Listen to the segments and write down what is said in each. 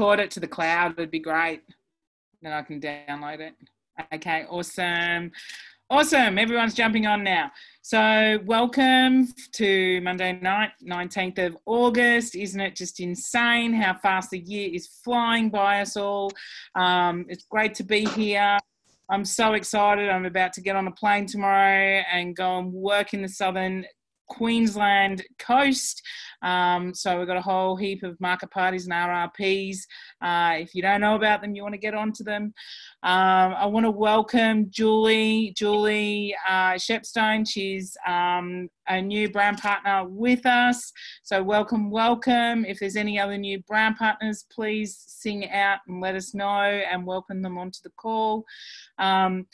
record it to the cloud, it'd be great. Then I can download it. Okay, awesome. Awesome. Everyone's jumping on now. So, welcome to Monday night, 19th of August. Isn't it just insane how fast the year is flying by us all? Um, it's great to be here. I'm so excited. I'm about to get on a plane tomorrow and go and work in the southern Queensland coast. Um, so we've got a whole heap of market parties and RRPs. Uh, if you don't know about them, you want to get onto them. Um, I want to welcome Julie, Julie uh, Shepstone. She's um, a new brand partner with us. So welcome, welcome. If there's any other new brand partners, please sing out and let us know and welcome them onto the call. Um,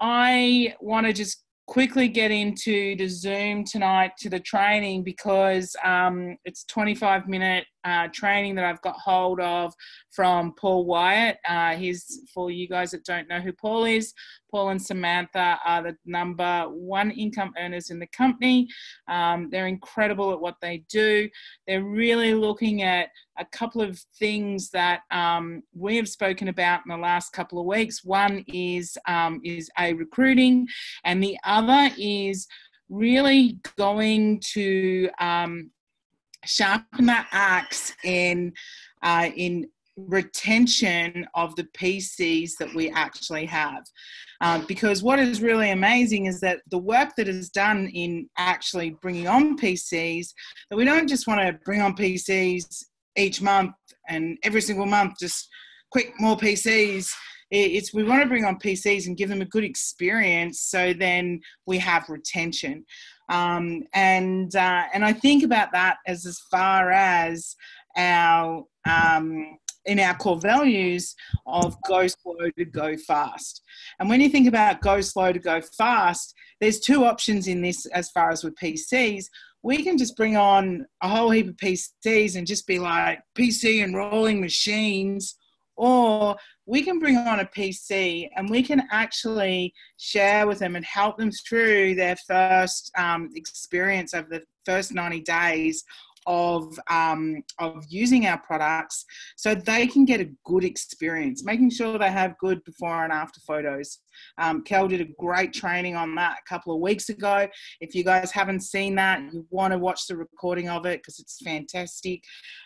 I want to just quickly get into the Zoom tonight to the training because um, it's 25 minute uh, training that I've got hold of from Paul Wyatt. Uh, he's for you guys that don't know who Paul is. Paul and Samantha are the number one income earners in the company. Um, they're incredible at what they do. They're really looking at a couple of things that um, we have spoken about in the last couple of weeks. One is um, is a recruiting, and the other is really going to um, sharpen that axe in uh, in retention of the PCs that we actually have. Um, because what is really amazing is that the work that is done in actually bringing on PCs, that we don't just want to bring on PCs each month and every single month, just quick more PCs. It's we want to bring on PCs and give them a good experience so then we have retention. Um, and uh, and I think about that as as far as our um, in our core values of go slow to go fast. And when you think about go slow to go fast, there's two options in this as far as with PCs. We can just bring on a whole heap of PCs and just be like PC and rolling machines, or we can bring on a PC and we can actually share with them and help them through their first um, experience of the first 90 days of um, of using our products so they can get a good experience making sure they have good before and after photos um, Kel did a great training on that a couple of weeks ago if you guys haven't seen that you want to watch the recording of it because it's fantastic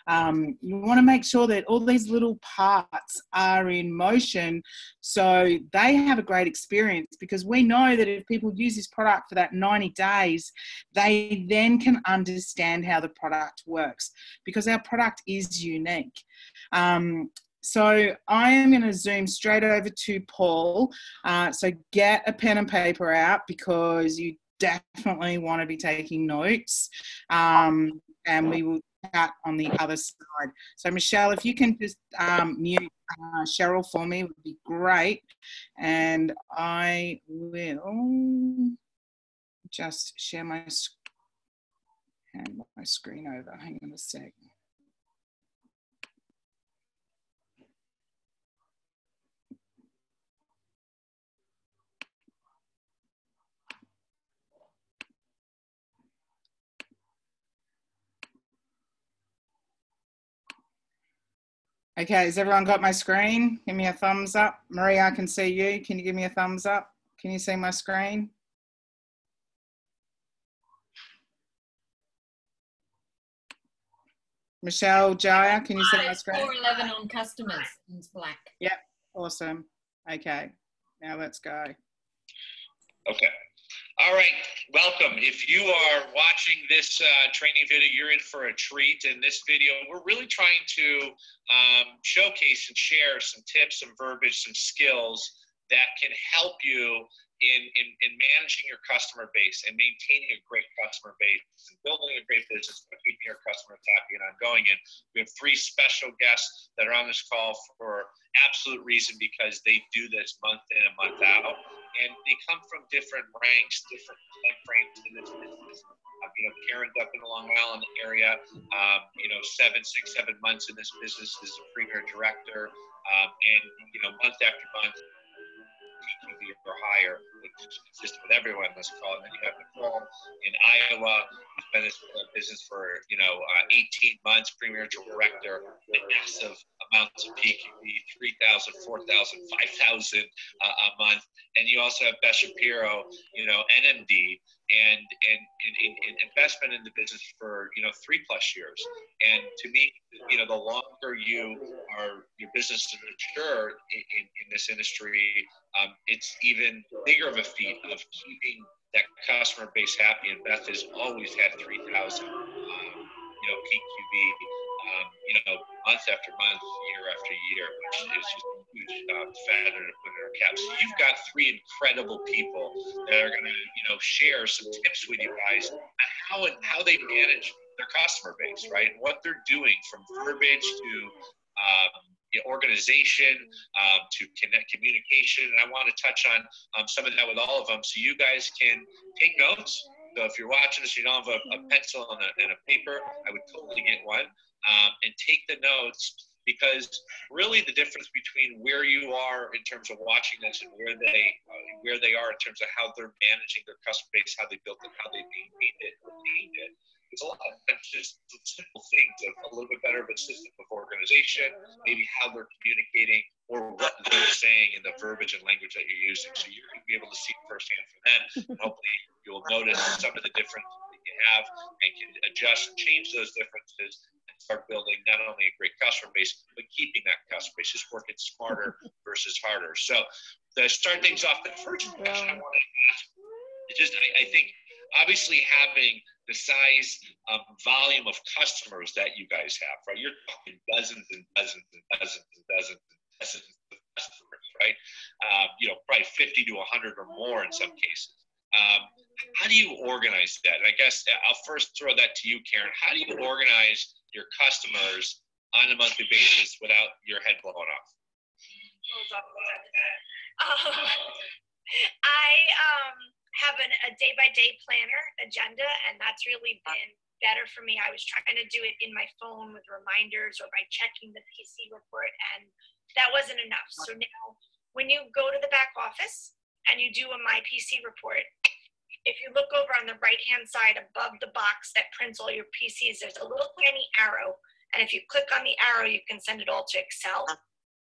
um, you want to make sure that all these little parts are in motion so they have a great experience because we know that if people use this product for that 90 days they then can understand how the product works because our product is unique. Um, so I am going to zoom straight over to Paul. Uh, so get a pen and paper out because you definitely want to be taking notes. Um, and we will chat on the other side. So Michelle, if you can just um, mute uh, Cheryl for me, would be great. And I will just share my hand my screen over. Hang on a sec. Okay, has everyone got my screen? Give me a thumbs up. Maria, I can see you. Can you give me a thumbs up? Can you see my screen? Michelle Jaya, can you see my screen? 411 on customers in black. Yep, awesome. Okay, now let's go. Okay. All right, welcome. If you are watching this uh, training video, you're in for a treat. In this video, we're really trying to um, showcase and share some tips, some verbiage, some skills that can help you in, in, in managing your customer base and maintaining a great customer base and building a great business by keeping your customers happy and ongoing. And we have three special guests that are on this call for absolute reason because they do this month in and month out. And they come from different ranks, different time frames in this business. Uh, you know, Karen's up in the Long Island area. Um, you know, seven, six, seven months in this business as a premier director, um, and you know, month after month, PQV or higher, which is consistent with everyone, let's call. And you have Nicole in Iowa, been in business for, you know, uh, 18 months, premier director, massive amounts of PQV, 3,000, 4,000, 5,000 uh, a month. And you also have Beth Shapiro, you know, NMD, and and, and, and investment in the business for you know three plus years. And to me, you know, the longer you are your business mature in, in, in this industry, um, it's even bigger of a feat of keeping that customer base happy. And Beth has always had three thousand, um, you know, PQV, um, you know, month after month, year after year, which is just a huge uh, feather to put in our cap. So you've got three incredible people that are going to, you know, share some tips with you guys on how how they manage their customer base, right? What they're doing from verbiage to um, organization um, to connect communication. And I want to touch on um, some of that with all of them so you guys can take notes. So if you're watching this, you don't have a, a pencil and a, and a, paper, I would totally get one um, and take the notes because really the difference between where you are in terms of watching this and where they uh, where they are in terms of how they're managing their customer base, how they built it, how they maintained it, it. It's a lot of just simple things of a little bit better of a system of organization, maybe how they're communicating or what they're saying in the verbiage and language that you're using. So you're going to be able to see firsthand from them. And hopefully you'll notice some of the differences that you have and can adjust, and change those differences and start building not only a great customer base, but keeping that customer base, just working smarter versus harder. So to start things off, the first question I want to ask is just, I, I think, obviously having the size um, volume of customers that you guys have, right? You're talking dozens and dozens and dozens and dozens and dozens of customers, right? Um, you know, probably 50 to 100 or more in some cases. Um, how do you organize that? And I guess I'll first throw that to you, Karen. How do you organize your customers on a monthly basis without your head blown off? Um, I um, have an, a day by day planner agenda, and that's really been better for me. I was trying to do it in my phone with reminders or by checking the PC report, and that wasn't enough. So now, when you go to the back office and you do a My PC report, if you look over on the right hand side above the box that prints all your PCs, there's a little tiny arrow. And if you click on the arrow, you can send it all to Excel.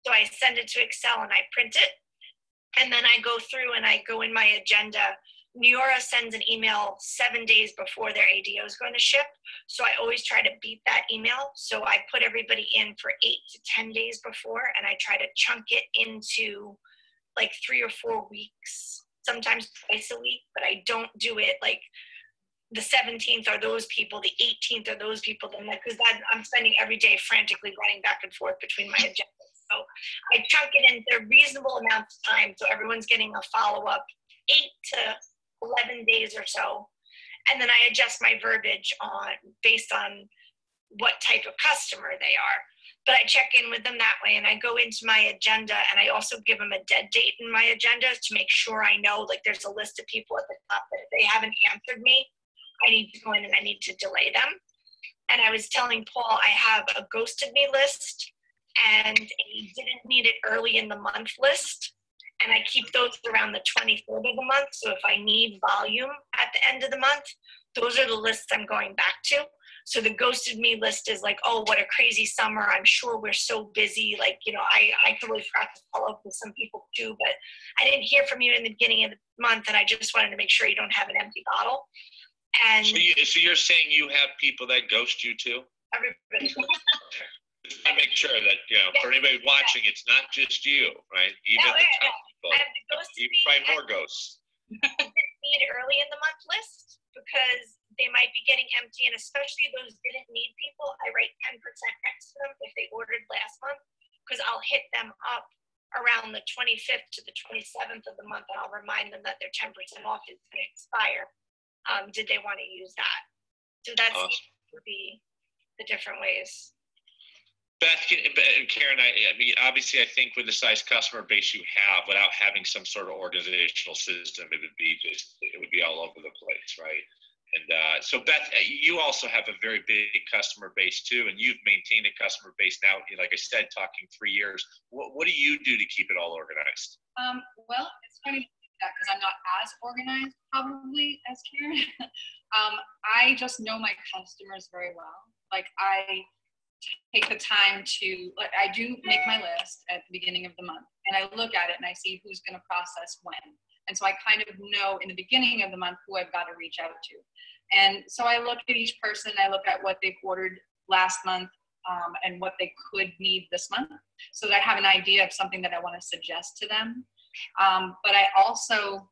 So I send it to Excel and I print it. And then I go through and I go in my agenda. Neora sends an email seven days before their ADO is going to ship. So I always try to beat that email. So I put everybody in for eight to 10 days before and I try to chunk it into like three or four weeks sometimes twice a week, but I don't do it like the 17th are those people, the 18th are those people, then because I'm spending every day frantically running back and forth between my agendas. So I chunk it into reasonable amounts of time so everyone's getting a follow up eight to 11 days or so. And then I adjust my verbiage on based on what type of customer they are but I check in with them that way and I go into my agenda and I also give them a dead date in my agenda to make sure I know like there's a list of people at the top that if they haven't answered me, I need to go in and I need to delay them. And I was telling Paul I have a ghosted me list and a didn't need it early in the month list. And I keep those around the 23rd of the month. So if I need volume at the end of the month, those are the lists I'm going back to. So the ghosted me list is like, oh, what a crazy summer. I'm sure we're so busy. Like, you know, I, I totally forgot to follow up with some people too, but I didn't hear from you in the beginning of the month and I just wanted to make sure you don't have an empty bottle. And so, you, so you're saying you have people that ghost you too? Everybody. I make sure that you know for anybody watching, it's not just you, right? Even no, the top people. You find more ghosts. need early in the month list because they might be getting empty, and especially those didn't need people, I write 10% next to them if they ordered last month, because I'll hit them up around the 25th to the 27th of the month, and I'll remind them that their 10% off is going to expire. Um, did they want to use that? So that's awesome. would be the different ways. Beth, and Karen, I, I, mean, obviously, I think with the size customer base you have, without having some sort of organizational system, it would be just, it would be all over the place, right? And uh, so, Beth, uh, you also have a very big customer base too, and you've maintained a customer base now. Like I said, talking three years. What, what do you do to keep it all organized? Um, well, it's funny that because I'm not as organized probably as Karen. um, I just know my customers very well. Like I take the time to like I do make my list at the beginning of the month and I look at it and I see who's going to process when. And so I kind of know in the beginning of the month who I've got to reach out to. And so I look at each person, I look at what they've ordered last month um, and what they could need this month so that I have an idea of something that I want to suggest to them. Um, but I also,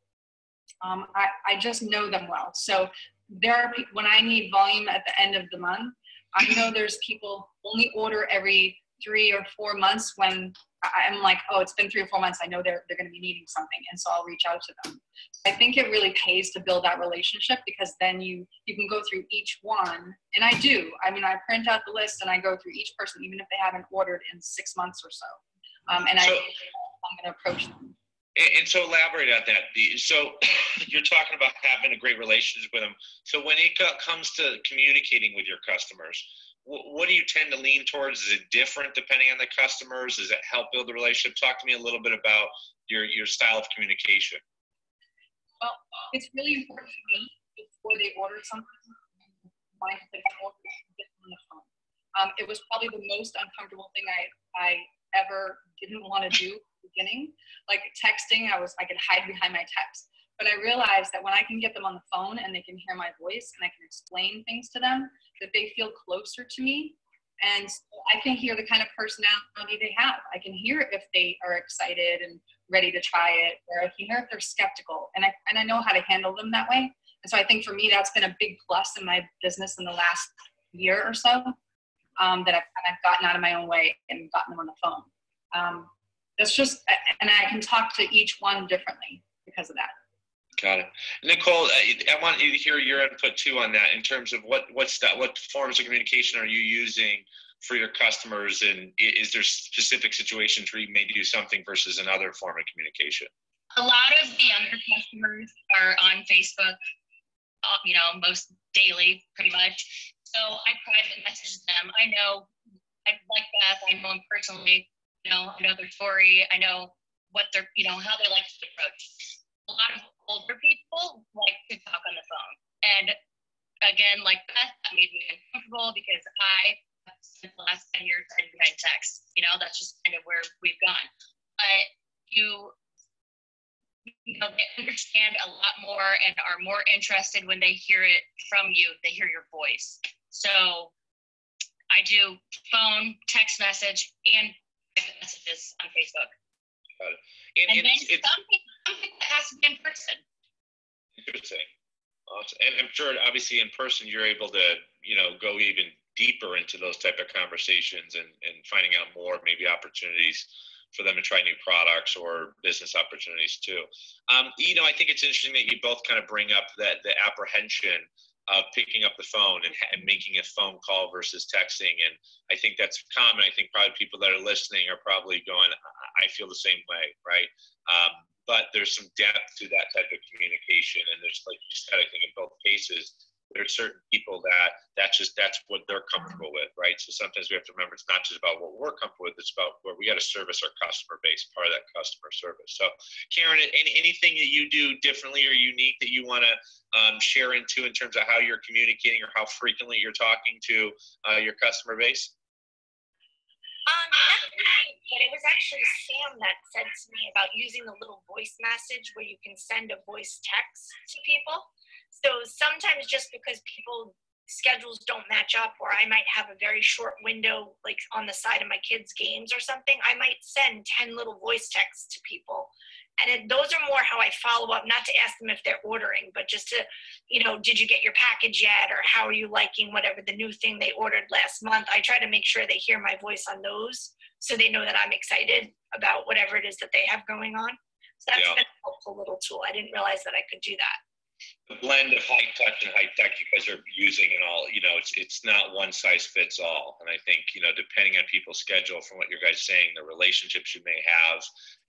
um, I, I just know them well. So there are when I need volume at the end of the month, I know there's people only order every three or four months when I'm like, oh, it's been three or four months. I know they're, they're going to be needing something. And so I'll reach out to them. I think it really pays to build that relationship because then you, you can go through each one. And I do. I mean, I print out the list and I go through each person, even if they haven't ordered in six months or so. Um, and so, I, I'm going to approach them. And, so elaborate on that. So you're talking about having a great relationship with them. So when it comes to communicating with your customers, what do you tend to lean towards? Is it different depending on the customers? Does it help build the relationship? Talk to me a little bit about your, your style of communication. Well, it's really important to me before they order something. Um, it was probably the most uncomfortable thing I, I ever didn't want to do beginning. Like texting, I was I could hide behind my text. But I realized that when I can get them on the phone and they can hear my voice and I can explain things to them, that they feel closer to me. And I can hear the kind of personality they have. I can hear if they are excited and ready to try it, or I can hear if they're skeptical. And I, and I know how to handle them that way. And so I think for me, that's been a big plus in my business in the last year or so um, that I've kind of gotten out of my own way and gotten them on the phone. Um, that's just, and I can talk to each one differently because of that. Got it, Nicole. I want you to hear your input too on that in terms of what what's that, what forms of communication are you using for your customers, and is there specific situations where you may do something versus another form of communication? A lot of the younger customers are on Facebook, uh, you know, most daily, pretty much. So I private message them. I know, I like Beth. I know them personally. You know, I know their story. I know what they're, you know, how they like to approach. A lot of older people like to talk on the phone. And again, like Beth, that made me uncomfortable because I spent the last 10 years hiding behind text. You know, that's just kind of where we've gone. But you, you know, they understand a lot more and are more interested when they hear it from you, they hear your voice. So I do phone, text message, and messages on Facebook. And, and, and then it's, something, something that has to be in person. Interesting. Awesome. And I'm sure, obviously, in person, you're able to, you know, go even deeper into those type of conversations and, and finding out more, maybe opportunities for them to try new products or business opportunities too. Um, you know, I think it's interesting that you both kind of bring up that the apprehension of picking up the phone and, and, making a phone call versus texting. And I think that's common. I think probably people that are listening are probably going, I feel the same way, right? Um, but there's some depth to that type of communication. And there's, like you said, I think in both cases, there's certain people that that's just that's what they're comfortable with right? So sometimes we have to remember it's not just about what we're comfortable with it's about where we got to service our customer base part of that customer service. So karen any, anything that you do differently or unique that you want to um, share into in terms of how you're communicating or how frequently you're talking to uh, your customer base? Um, but it was actually Sam that said to me about using the little voice message where you can send a voice text to people. So sometimes just because people schedules don't match up or I might have a very short window like on the side of my kids games or something, I might send 10 little voice texts to people. And it, those are more how I follow up, not to ask them if they're ordering, but just to, you know, did you get your package yet? Or how are you liking whatever the new thing they ordered last month? I try to make sure they hear my voice on those so they know that I'm excited about whatever it is that they have going on. So that's yeah. been a helpful little tool. I didn't realize that I could do that the blend of high touch and high tech you guys are using and all, you know, it's it's not one size fits all. And I think, you know, depending on people's schedule, from what you guys saying, the relationships you may have,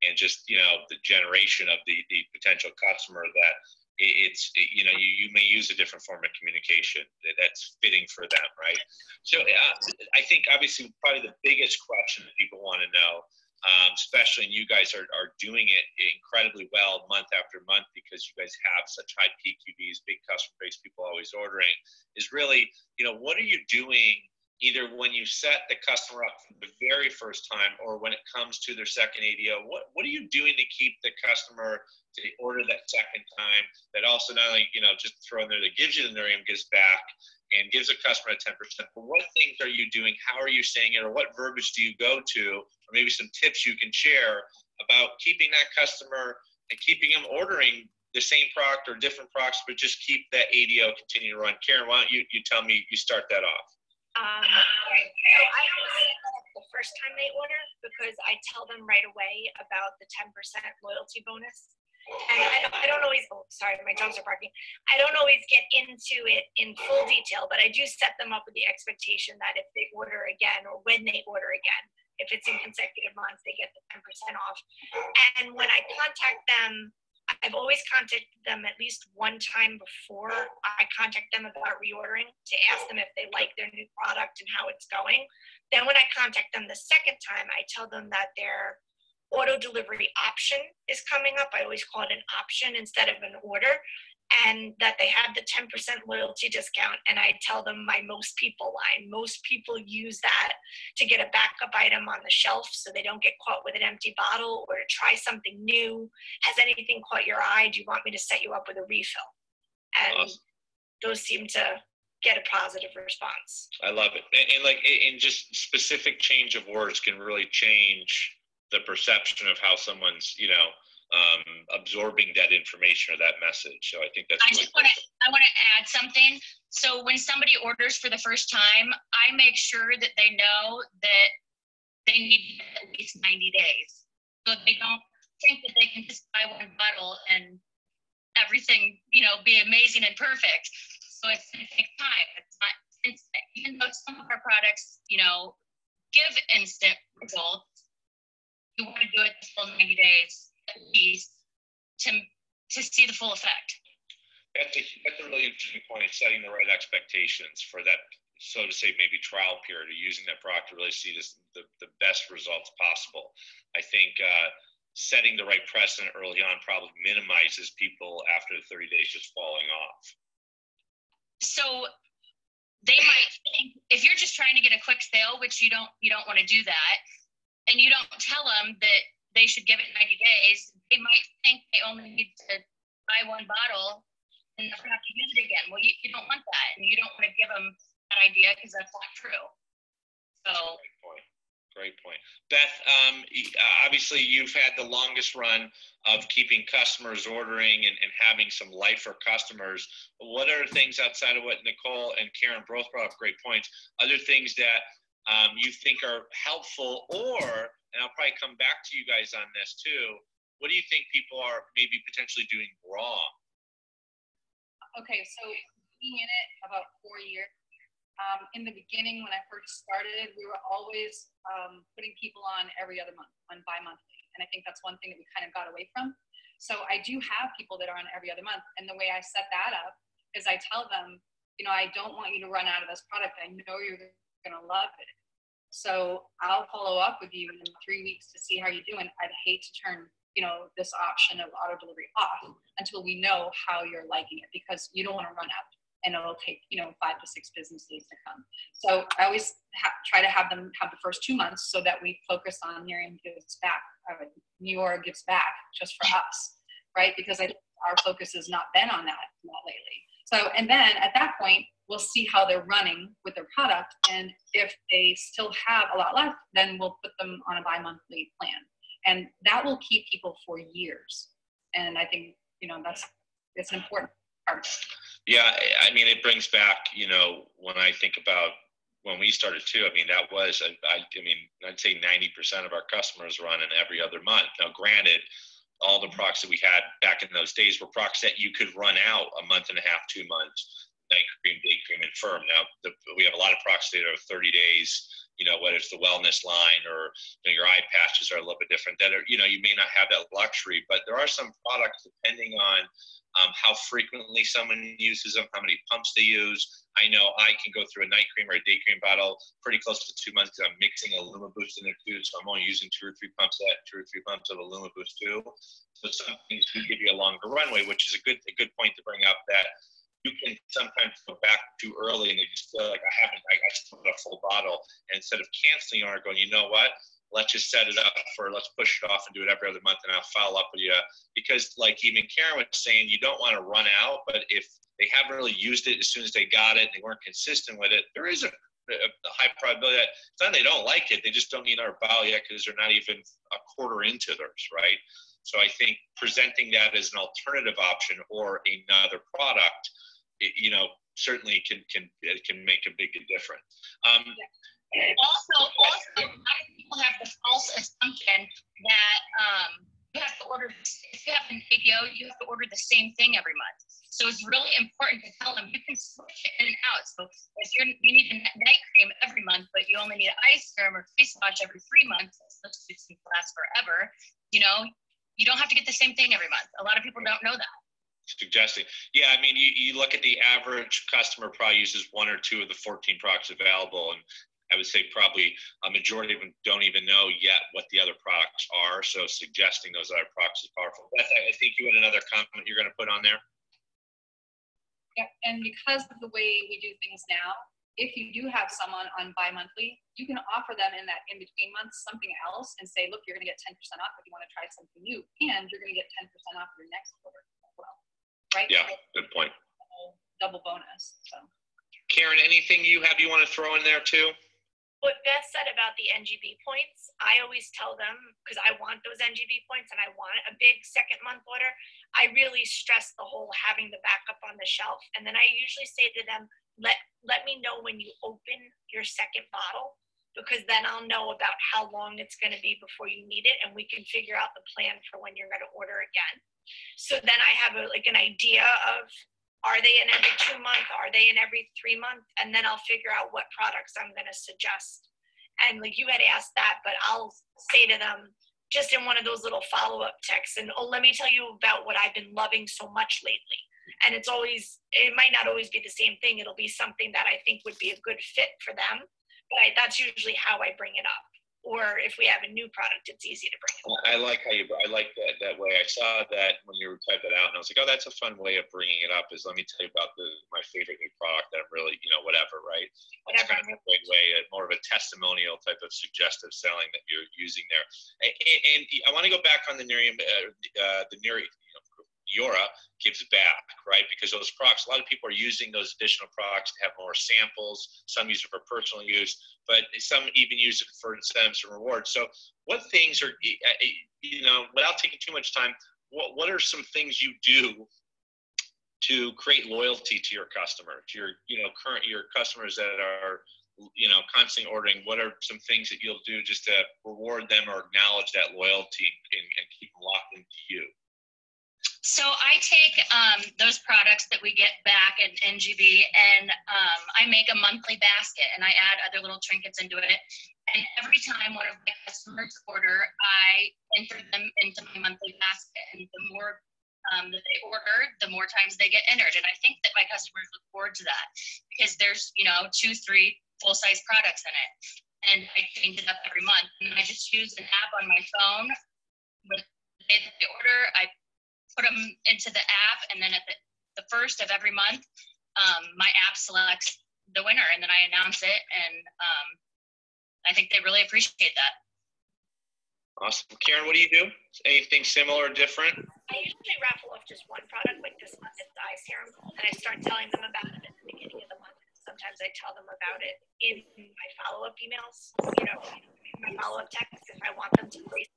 and just you know the generation of the the potential customer that it's it, you know you, you may use a different form of communication that's fitting for them right? So uh, i think obviously probably the biggest question that people want to know um, especially and you guys are, are doing it incredibly well month after month because you guys have such high PQVs big customer base people always ordering is really you know what are you doing either when you set the customer up for the very first time or when it comes to their second ADO, what, what are you doing to keep the customer to order that second time that also not only, you know, just throw in there that gives you the Nerium gives back and gives a customer a 10%, but what things are you doing? How are you saying it? Or what verbiage do you go to? Or maybe some tips you can share about keeping that customer and keeping them ordering the same product or different products, but just keep that ADO continue to run. Karen, why don't you, you tell me, you start that off? Um, so I always set that up the first time they order because I tell them right away about the 10% loyalty bonus. And I don't, I don't always, oh, sorry, my dogs are barking. I don't always get into it in full detail, but I do set them up with the expectation that if they order again or when they order again, if it's in consecutive months, they get the 10% off. And when I contact them I've always contacted them at least one time before I contact them about reordering to ask them if they like their new product and how it's going. Then when I contact them the second time, I tell them that their auto delivery option is coming up. I always call it an option instead of an order and that they have the 10% loyalty discount. And I tell them my most people line. Most people use that to get a backup item on the shelf so they don't get caught with an empty bottle or to try something new. Has anything caught your eye? Do you want me to set you up with a refill? And awesome. those seem to get a positive response. I love it. And, and like, in just specific change of words can really change the perception of how someone's, you know, um, absorbing that information or that message. So I think that's. I really just want to. I want to add something. So when somebody orders for the first time, I make sure that they know that they need at least 90 days, so they don't think that they can just buy one bottle and everything, you know, be amazing and perfect. So it's going to take time. It's not instant. Even though some of our products, you know, give instant results, you want to do it the full 90 days piece to to see the full effect. That's a, that's a really interesting point. Setting the right expectations for that, so to say, maybe trial period, or using that product to really see this, the, the best results possible. I think uh, setting the right precedent early on probably minimizes people after the 30 days just falling off. So they might think if you're just trying to get a quick sale, which you don't you don't want to do that, and you don't tell them that they should give it 90 days, they might think they only need to buy one bottle and never have to use it again. Well, you, you don't want that, and you don't want to give them that idea because that's not true. So. Great point. Great point. Beth, um, obviously you've had the longest run of keeping customers ordering and, and having some life for customers. What are things outside of what Nicole and Karen both brought up great points? Other things that um, you think are helpful or and I'll probably come back to you guys on this too. What do you think people are maybe potentially doing wrong? Okay, so being in it about four years. Um, in the beginning, when I first started, we were always um, putting people on every other month, on bi-monthly, and I think that's one thing that we kind of got away from. So I do have people that are on every other month, and the way I set that up is I tell them, you know, I don't want you to run out of this product. I know you're going to love it. So I'll follow up with you in three weeks to see how you're doing. I'd hate to turn, you know, this option of auto delivery off until we know how you're liking it because you don't want to run out and it'll take, you know, five to six business days to come. So I always ha- try to have them have the first two months so that we focus on Nerium gives back, uh, Neora gives back just for us, right? Because I, our focus has not been on that, lately. So, and then at that point, we'll see how they're running with their product. And if they still have a lot left, then we'll put them on a bi monthly plan. And that will keep people for years. And I think, you know, that's it's an important part. Yeah, I mean, it brings back, you know, when I think about when we started too, I mean, that was, I, I, I mean, I'd say 90% of our customers run in every other month. Now, granted, all the mm-hmm. products that we had back in those days were products that you could run out a month and a half, two months night cream, day cream, and firm. Now the, we have a lot of products that are 30 days, you know, whether it's the wellness line or you know, your eye patches are a little bit different. That are, you know, you may not have that luxury, but there are some products depending on um, how frequently someone uses them, how many pumps they use. I know I can go through a night cream or a day cream bottle pretty close to two months because I'm mixing a Luma Boost in there too. So I'm only using two or three pumps of that, two or three pumps of a Luma Boost too. So some things do give you a longer runway, which is a good a good point to bring up that you can sometimes go back too early and they just feel like I haven't, I, I still a full bottle. And instead of canceling on it, going, you know what? Let's just set it up for, let's push it off and do it every other month and I'll follow up with you. Because, like even Karen was saying, you don't want to run out, but if they haven't really used it as soon as they got it, they weren't consistent with it, there is a a high probability that it's not they don't like it, they just don't need our bottle yet because they're not even a quarter into theirs, right? So I think presenting that as an alternative option or another product it, you know, certainly can can it can make a big difference. Um, also, also, a lot of people have the false assumption that um, you have to order. If you have an ABO, you have to order the same thing every month. So it's really important to tell them you can switch it in and out. So if you need a night cream every month, but you only need an eye serum or face wash every three months, those can last forever. You know, you don't have to get the same thing every month. A lot of people don't know that suggesting. Yeah, I mean, you, you look at the average customer probably uses one or two of the 14 products available, and I would say probably a majority of them don't even know yet what the other products are. So suggesting those other products is powerful. Beth, I think you had another comment you're going to put on there. Yeah, and because of the way we do things now, if you do have someone on bi-monthly, you can offer them in that in-between months something else and say, look, you're going to get 10% off if you want to try something new, and you're going to get 10% off your next order as well. right? Yeah, good point. Double bonus. So. Karen, anything you have you want to throw in there too? What Beth said about the NGB points, I always tell them because I want those NGB points and I want a big second month order. I really stress the whole having the backup on the shelf, and then I usually say to them, "Let let me know when you open your second bottle." Because then I'll know about how long it's going to be before you need it, and we can figure out the plan for when you're going to order again. So then I have a, like an idea of are they in every two month? Are they in every three month? And then I'll figure out what products I'm going to suggest. And like you had asked that, but I'll say to them just in one of those little follow up texts, and oh, let me tell you about what I've been loving so much lately. And it's always, it might not always be the same thing. It'll be something that I think would be a good fit for them. But I, that's usually how I bring it up or if we have a new product, it's easy to bring it. I like how you. I like that that way. I saw that when you typed it out, and I was like, oh, that's a fun way of bringing it up. Is let me tell you about the my favorite new product that I'm really, you know, whatever, right? That's kind of a great way, more of a testimonial type of suggestive selling that you're using there. And, and I want to go back on the Nerium, uh, uh, the Neri, Eura gives back, right? Because those products, a lot of people are using those additional products to have more samples. Some use it for personal use, but some even use it for incentives and rewards. So, what things are, uh, you know, without taking too much time, what, what are some things you do to create loyalty to your customer, to your, you know, current, your customers that are, you know, constantly ordering? What are some things that you'll do just to reward them or acknowledge that loyalty and, and keep them locked into you? So I take um, those products that we get back at NGB and um, I make a monthly basket and I add other little trinkets into it. And every time one of my customers order, I enter them into my monthly basket. And the more um, that they order, the more times they get entered. And I think that my customers look forward to that because there's, you know, two, three full size products in it. And I change it up every month. And I just use an app on my phone with the day that they order. I put them into the app, and then at the, the first of every month, um, my app selects the winner, and then I announce it, and um, I think they really appreciate that. Awesome. Karen, what do you do? Anything similar or different? I usually raffle off just one product, like this month it's the eye serum, and I start telling them about it at the beginning of the month. Sometimes I tell them about it in my follow-up emails, you know, my follow-up text if I want them to place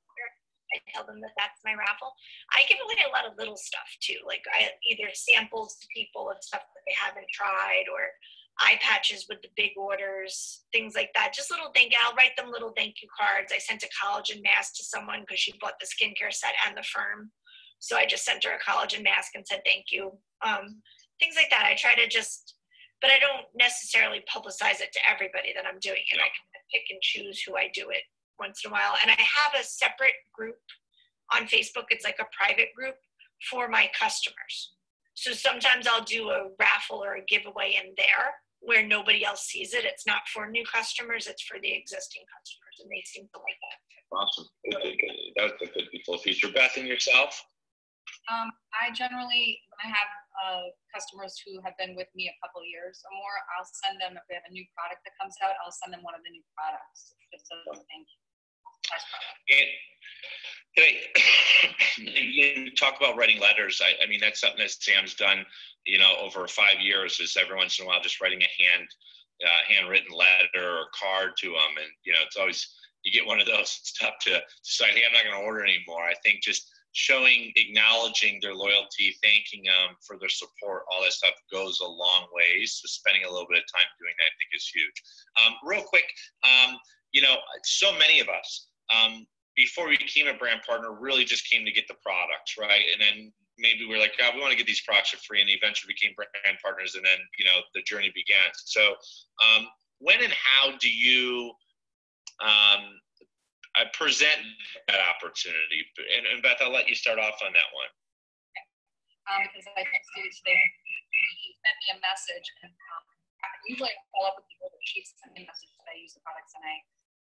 I tell them that that's my raffle. I give away a lot of little stuff too, like I, either samples to people of stuff that they haven't tried or eye patches with the big orders, things like that. Just little thank you. I'll write them little thank you cards. I sent a collagen mask to someone because she bought the skincare set and the firm. So I just sent her a collagen mask and said thank you. Um, things like that. I try to just, but I don't necessarily publicize it to everybody that I'm doing it. I can pick and choose who I do it once in a while. And I have a separate group on Facebook. It's like a private group for my customers. So sometimes I'll do a raffle or a giveaway in there where nobody else sees it. It's not for new customers, it's for the existing customers, and they seem to like that. Awesome. That's a good cool feature. Beth and yourself? Um, I generally, when I have uh, customers who have been with me a couple years or more, I'll send them, if they have a new product that comes out, I'll send them one of the new products. Just a thank you. And, you talk about writing letters. I, I mean, that's something that Sam's done, you know, over five years is every once in a while just writing a hand, uh, handwritten letter or card to them. And, you know, it's always, you get one of those, it's tough to decide, hey, I'm not going to order anymore. I think just showing, acknowledging their loyalty, thanking them for their support, all that stuff goes a long ways. So spending a little bit of time doing that, I think, is huge. Um, real quick, um, you know, so many of us, um, before we became a brand partner, really just came to get the products, right? And then maybe we are like, God, we want to get these products for free, and they eventually became brand partners, and then you know the journey began. So, um, when and how do you um, I present that opportunity? And, and, Beth, I'll let you start off on that one. Um, because I texted today, she sent me a message, and um, usually I follow up with people, but she sent me a message that I use the products, and I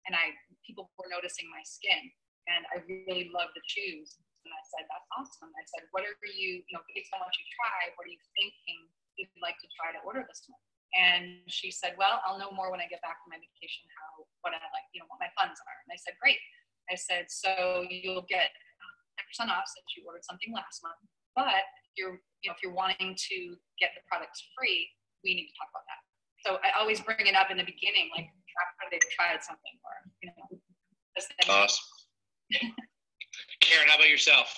and I people were noticing my skin, and I really love the shoes. And I said, that's awesome. I said, what are you, you know, based on what you try, what are you thinking you'd like to try to order this one? And she said, well, I'll know more when I get back from my vacation how what I like, you know, what my funds are. And I said, great. I said, so you'll get 10% off since you ordered something last month. But if you're, you know, if you're wanting to get the products free, we need to talk about that. So I always bring it up in the beginning, like they've tried something. Awesome. Karen, how about yourself?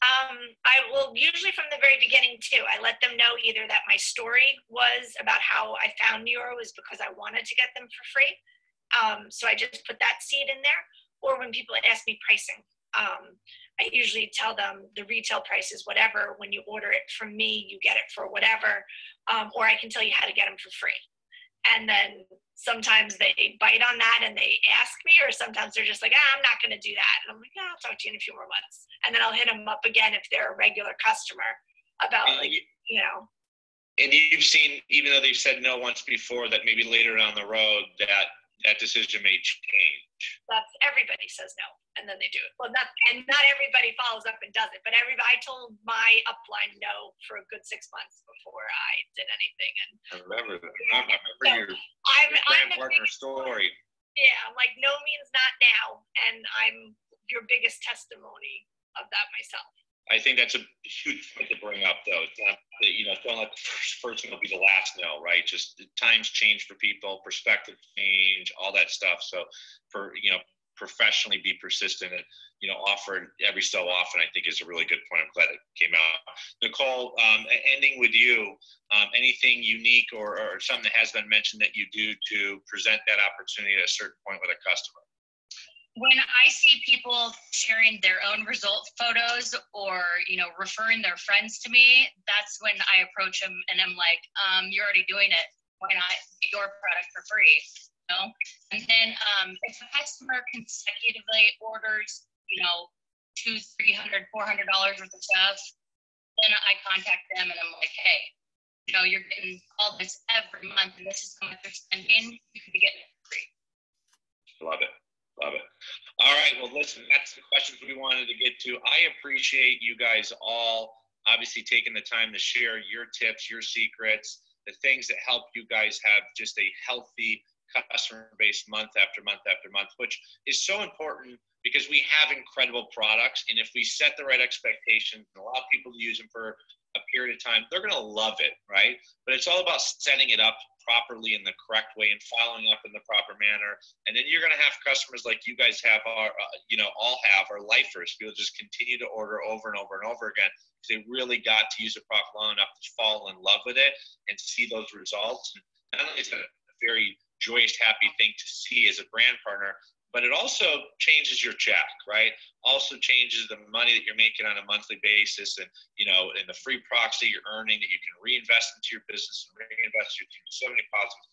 Um, I will usually from the very beginning too. I let them know either that my story was about how I found Neora was because I wanted to get them for free. Um, so I just put that seed in there. Or when people ask me pricing, um, I usually tell them the retail price is whatever. When you order it from me, you get it for whatever. Um, or I can tell you how to get them for free and then sometimes they bite on that and they ask me or sometimes they're just like ah, i'm not going to do that. And i'm like yeah, i'll talk to you in a few more months. And then i'll hit them up again if they're a regular customer about like you know. And you've seen even though they've said no once before that maybe later down the road that that decision may change. That's everybody says no and then they do it. Well, not and not everybody follows up and does it, but everybody. I told my upline no for a good six months before I did anything. And I remember that. I remember so your, I'm, your I'm partner big, story. Yeah, I'm like no means not now, and I'm your biggest testimony of that myself. I think that's a huge point to bring up, though. It's not you know, don't let the first person will be the last no, right? Just times change for people, perspective change, all that stuff. So, for you know, professionally be persistent and you know offer every so often i think is a really good point i'm glad it came out nicole um, ending with you um, anything unique or, or something that has been mentioned that you do to present that opportunity at a certain point with a customer when I see people sharing their own result photos or you know referring their friends to me, that's when I approach them and I'm like, um, "You're already doing it. Why not your product for free?" Know? And then um, if a customer consecutively orders, you know, two, three hundred, four hundred dollars worth of stuff, then I contact them and I'm like, hey, you know, you're getting all this every month and this is how much you're spending. You could be getting it free. Love it. Love it. All right. Well, listen, that's the questions we wanted to get to. I appreciate you guys all obviously taking the time to share your tips, your secrets, the things that help you guys have just a healthy customer base month after month after month, which is so important because we have incredible products. And if we set the right expectations and allow people to use them for a period of time, they're going to love it, right? But it's all about setting it up properly in the correct way and following up in the proper manner. And then you're going to have customers like you guys have, our, uh, you know, all have, our lifers. You'll just continue to order over and over and over again because they really got to use the product long enough to fall in love with it and see those results. And not only is it a very joyous, happy thing to see as a brand partner, but it also changes your check, right? Also changes the money that you're making on a monthly basis, and you know, in the free proxy you're earning that you can reinvest into your business and reinvest team. So many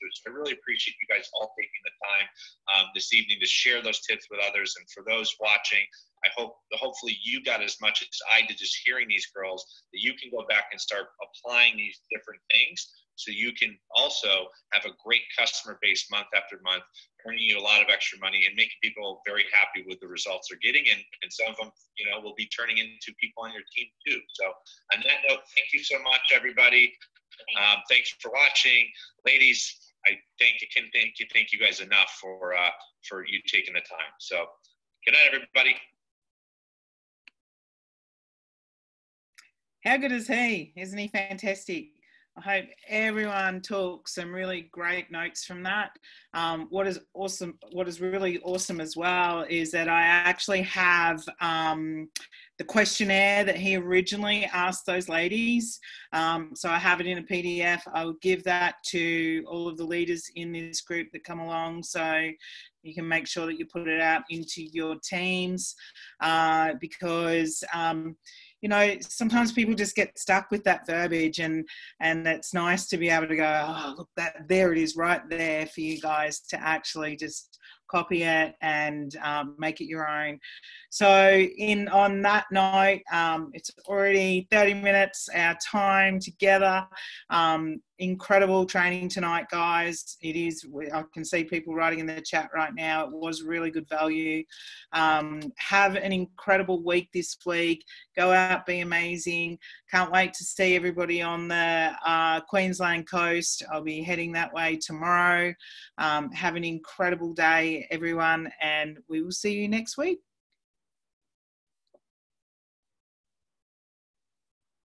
it. So I really appreciate you guys all taking the time um, this evening to share those tips with others. And for those watching, I hope hopefully you got as much as I did just hearing these girls that you can go back and start applying these different things so you can also have a great customer base month after month earning you a lot of extra money and making people very happy with the results they're getting. And, and some of them you know will be turning into people on your team too. So on that note thank you so much everybody. Um, thanks for watching. Ladies i thank you can thank you thank you guys enough for uh, for you taking the time. So good night everybody. How good is he? Isn't he fantastic I hope everyone took some really great notes from that. Um, what is awesome, what is really awesome as well is that I actually have um, the questionnaire that he originally asked those ladies. Um, so I have it in a PDF. I will give that to all of the leaders in this group that come along. So you can make sure that you put it out into your teams uh, because um, you know sometimes people just get stuck with that verbiage and and it's nice to be able to go oh look that there it is right there for you guys to actually just copy it and um, make it your own. So, in on that note, um, it's already 30 minutes our time together. Um, incredible training tonight, guys. It is. I can see people writing in the chat right now. It was really good value. Um, have an incredible week this week. Go out, be amazing. Can't wait to see everybody on the uh, Queensland coast. I'll be heading that way tomorrow. Um, have an incredible day everyone, and we will see you next week.